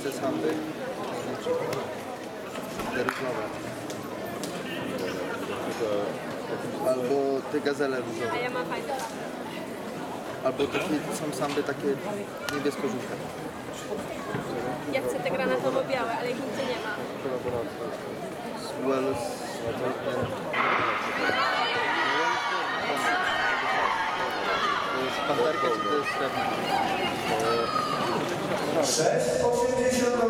Chcę. Te różowe. Albo te gazele A różowe. ja mam fajne. Albo takie są samby takie niebiesko-żółte. Ja chcę te granatowo-białe, ale ich nigdzie nie ma. Wells. To jest panterka czy to jest srebrna? 688.